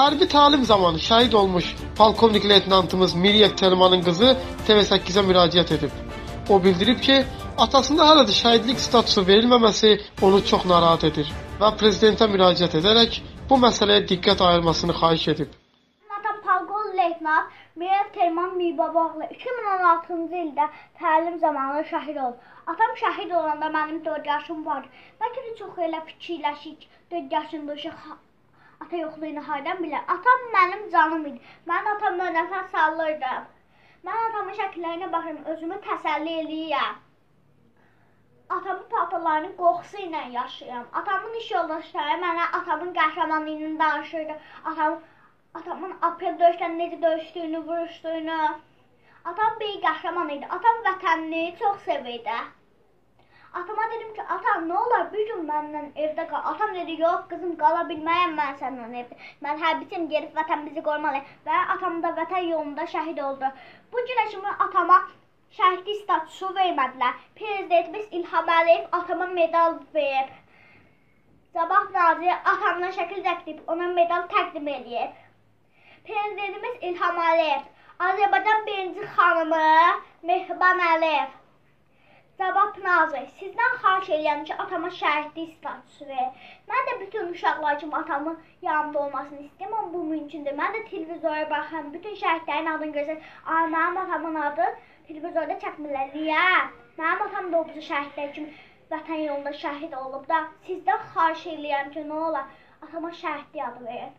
Hərbi təlim zamanı şəhid olmuş polkovnik leytenantımız Miriyev Telmanın qızı TV8-ə müraciət edib. O bildirib ki, atasına hələ də şəhidlik statusu verilməməsi onu çox narahat edir və prezidentə müraciət edərək bu məsələyə diqqət ayırmasını xahiş edib. Polkovnik leytenant Mirayev Telman Mirbabağlı 2016-cı ildə təlim zamanı şəhid olub. Atam şəhid olanda mənim 4 yaşım vardı. Bəlkə də çox elə fikirləşik 4 yaşında uşaq ata yoxluğunu hardan bilər? Atam mənim canım idi. Mən atamla nəfəs alırdım. Mən atamın şəkillərinə baxıram, özümü təsəlli eləyirəm. Atamın paltarlarının qoxusu ilə yaşayıram. Atamın iş yoldaşları mənə atamın qəhrəmanlığını danışırdı. Atam atamın apel döyüşdən necə döyüşdüyünü, vuruşduyunu. Atam bir qəhrəman idi. Atam vətənini çox sevirdi. Atama dedim ki, ata nə olar bir gün məndən evdə qal. Atam dedi, yox qızım qala bilməyəm mən səndən evdə. Mən hərbiçim, gedib vətən bizi qorumalı. Və atam da vətən yolunda şəhid oldu. Bu günə kimi atama şəhidlik statusu vermədilər. Prezidentimiz İlham Əliyev atama medal verib. Sabah naziri atamdan şəkil çəkdirib, ona medal təqdim edib. Prezidentimiz İlham Əliyev, Azərbaycan birinci xanımı Mehriban Əliyev Cavab nazir, sizdən xahiş edirəm ki, atama şəhidlik statusu ver. Mən də bütün uşaqlar kimi atamın yanımda olmasını istəyirəm, amma bu mümkündür. Mən də televizora baxıram, bütün şəhidlərin adını görürəm. Ay, mənim atamın adı televizorda çəkmirlər. Niyə? Mənim atam da o bu şəhidlər kimi vətən yolunda şəhid olub da. Sizdən xahiş edirəm ki, nə olar, atama şəhidlik adı verin.